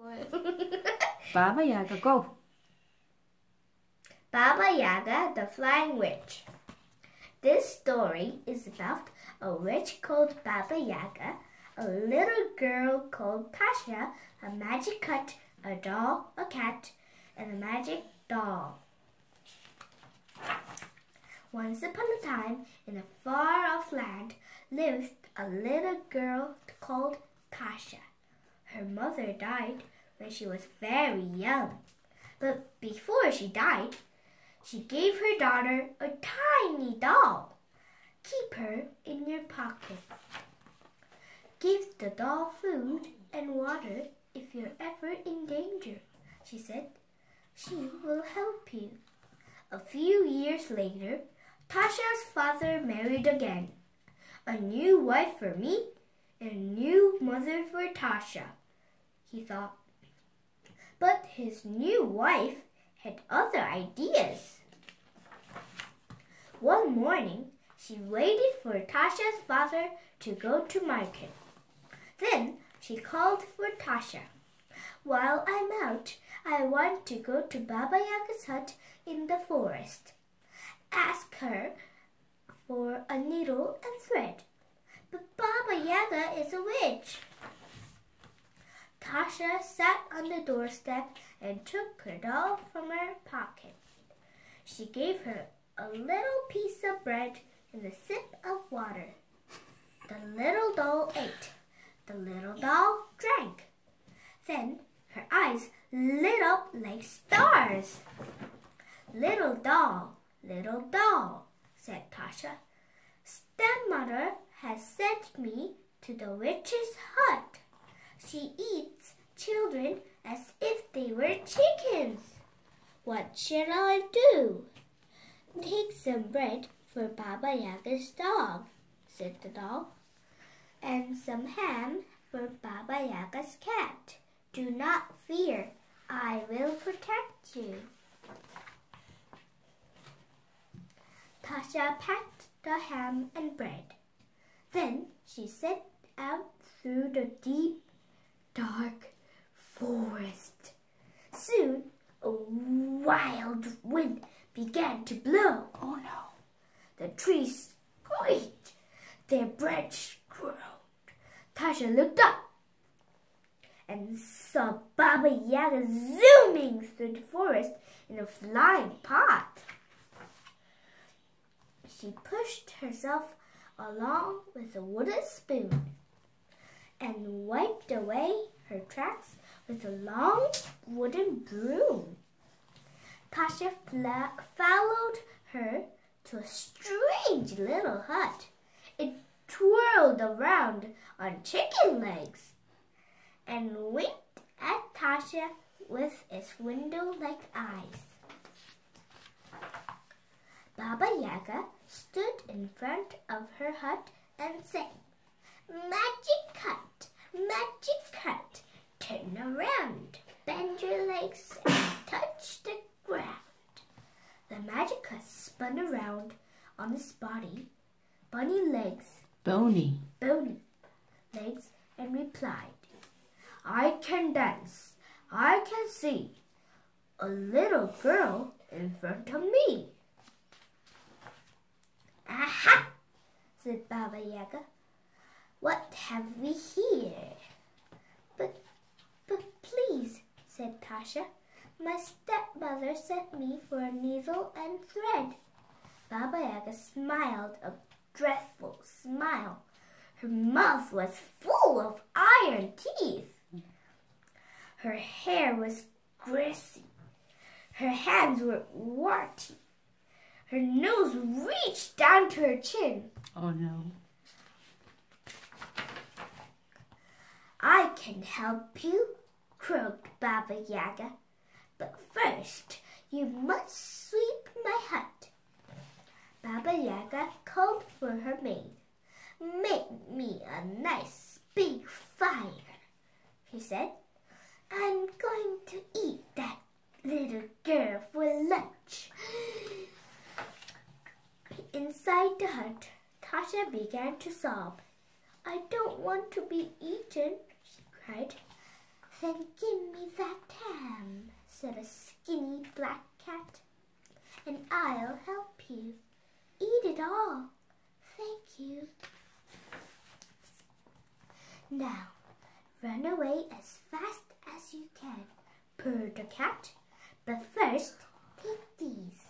Baba Yaga, go. Baba Yaga, the Flying Witch. This story is about a witch called Baba Yaga, a little girl called Tasha, a magic cut, a doll, a cat, and a magic doll. Once upon a time, in a far off land, lived a little girl called Tasha. Her mother died when she was very young. But before she died, she gave her daughter a tiny doll. Keep her in your pocket. Give the doll food and water if you're ever in danger, she said. She will help you. A few years later, Tasha's father married again. A new wife for me and a new mother for Tasha, he thought. But his new wife had other ideas. One morning, she waited for Tasha's father to go to market. Then she called for Tasha. While I'm out, I want to go to Baba Yaga's hut in the forest. Ask her for a needle and thread. But Baba Yaga is a witch. Tasha sat on the doorstep and took her doll from her pocket. She gave her a little piece of bread and a sip of water. The little doll ate. The little doll drank. Then her eyes lit up like stars. Little doll, little doll, said Tasha. Stepmother has sent me to the witch's hut. She eats children as if they were chickens. What shall I do? Take some bread for Baba Yaga's dog, said the doll, and some ham for Baba Yaga's cat. Do not fear, I will protect you. Tasha packed the ham and bread. Then she set out through the deep, dark forest. Soon a wild wind began to blow. Oh no. The trees squeaked, their branches groaned. Tasha looked up and saw Baba Yaga zooming through the forest in a flying pot. She pushed herself along with a wooden spoon and wiped away her tracks with a long wooden broom. Tasha followed her to a strange little hut. It twirled around on chicken legs and winked at Tasha with its window-like eyes. Baba Yaga stood in front of her hut and said, Magic cut, magic cut, turn around, bend your legs and touch the ground. The magic cut spun around on his body, bunny legs, Bony. bony legs, and replied, I can dance, I can see, a little girl in front of me. Aha! said Baba Yaga. What have we here? But, but please, said Tasha, my stepmother sent me for a needle and thread. Baba Yaga smiled a dreadful smile. Her mouth was full of iron teeth. Her hair was greasy. Her hands were warty. Her nose reached down to her chin. Oh no. I can help you, croaked Baba Yaga. But first, you must sweep my hut. Baba Yaga called for her maid. Make me a nice big fire, she said. I'm going to eat that little girl for lunch. Inside the hut, Tasha began to sob. I don't want to be eaten, cried. Then give me that ham, said a skinny black cat, and I'll help you. Eat it all. Thank you. Now, run away as fast as you can, purred the cat. But first, take these.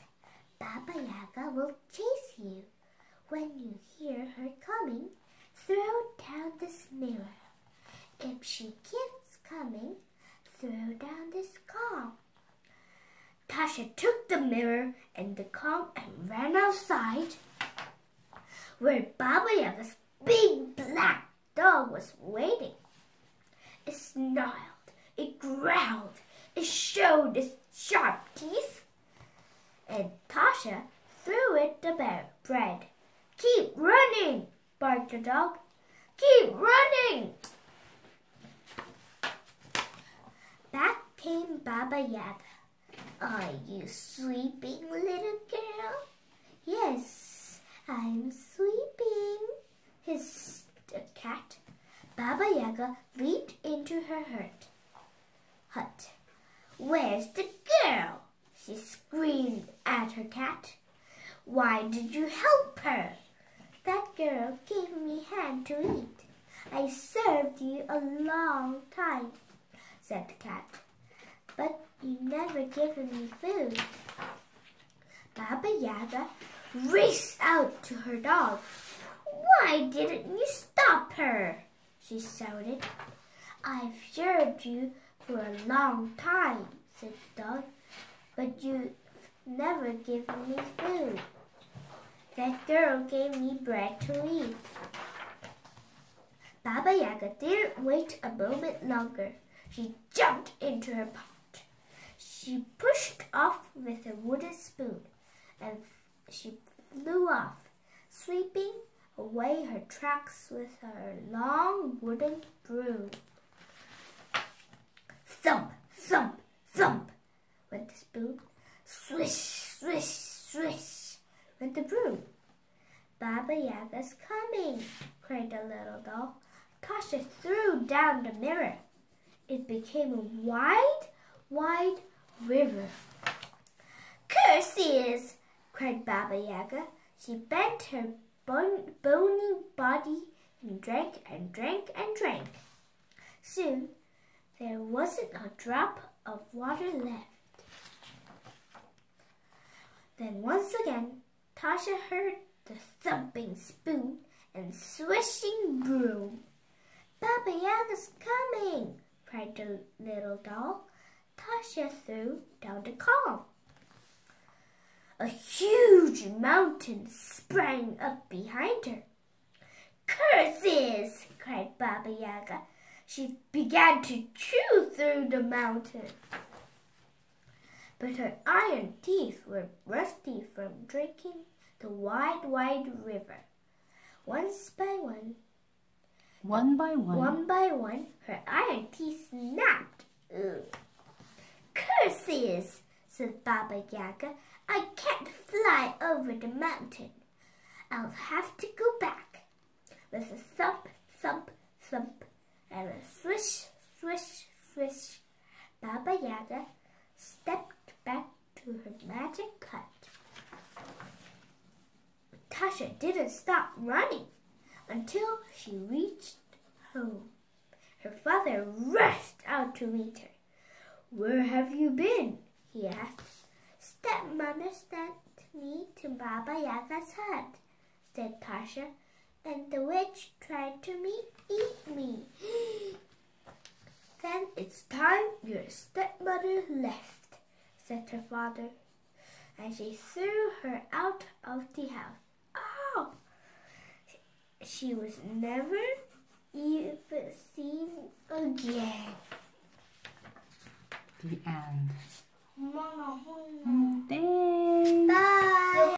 Baba Yaga will chase you. When you hear her coming, throw down this mirror. If she keeps coming, throw down this comb. Tasha took the mirror and the comb and ran outside where Baba Yaga's big black dog was waiting. It snarled, it growled, it showed its sharp teeth, and Tasha threw it the bread. Keep running, barked the dog. Keep running! Back came Baba Yaga. Are you sleeping, little girl? Yes, I'm sleeping, hissed the cat. Baba Yaga leaped into her hut. Hut. Where's the girl? She screamed at her cat. Why did you help her? That girl gave me hand to eat. I served you a long time, said the cat. But you never given me food. Baba Yaga raced out to her dog. Why didn't you stop her? she shouted. I've served you for a long time, said the dog, but you've never given me food. That girl gave me bread to eat. Baba Yaga didn't wait a moment longer. She jumped into her. She pushed off with a wooden spoon and she flew off, sweeping away her tracks with her long wooden broom. Thump, thump, thump went the spoon. Swish, swish, swish went the broom. Baba Yaga's coming, cried the little doll. Tasha threw down the mirror. It became a wide, wide river. Curses! cried Baba Yaga. She bent her bon bony body and drank and drank and drank. Soon there wasn't a drop of water left. Then once again Tasha heard the thumping spoon and swishing broom. Baba Yaga's coming, cried the little doll. Tasha threw down the comb. A huge mountain sprang up behind her. Curses! cried Baba Yaga. She began to chew through the mountain. But her iron teeth were rusty from drinking the wide, wide river. Once by one, One by one. one by one, her iron teeth snapped. Ugh. Curses, said Baba Yaga. I can't fly over the mountain. I'll have to go back. With a thump, thump, thump, and a swish, swish, swish, Baba Yaga stepped back to her magic hut. Tasha didn't stop running until she reached home. Her father rushed out to meet her. Where have you been? he asked. Stepmother sent me to Baba Yaga's hut, said Tasha, and the witch tried to me, eat me. then it's time your stepmother left, said her father, and she threw her out of the house. Oh! She was never even seen again the end. Mm, thanks. Bye.